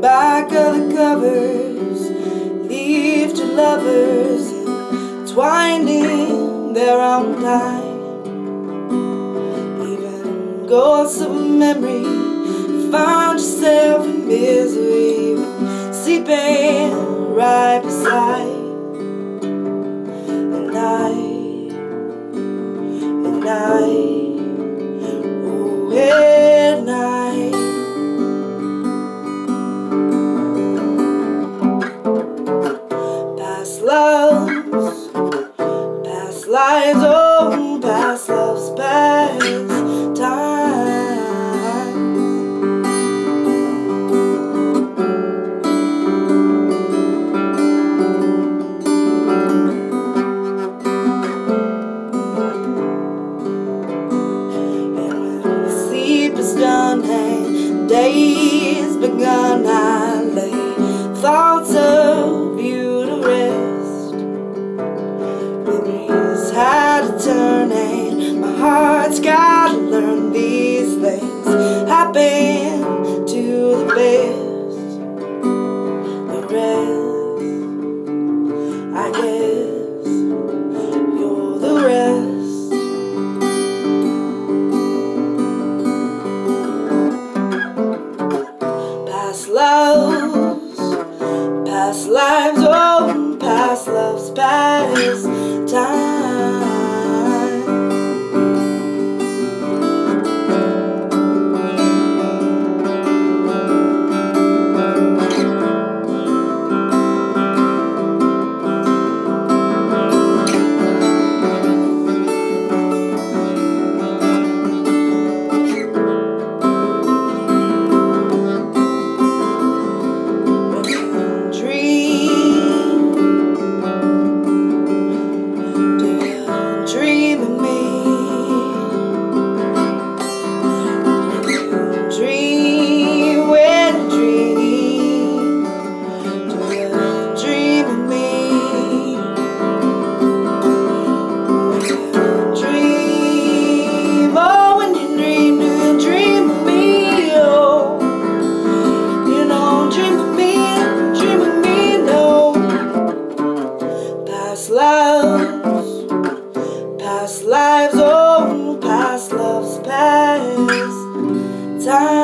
back of the covers, leave to lovers twined in their own time. Even ghosts of memory found yourself in misery, sleeping right beside. And I, and I, lives, oh, past loves, past time. Done and day's begun, I lay thoughts had a turn and my heart's gotta learn these things happen to the best. The rest, I guess, you're the rest. Past loves, past lives, oh, past loves, past time. Past lives, past lives, oh, past loves, past time.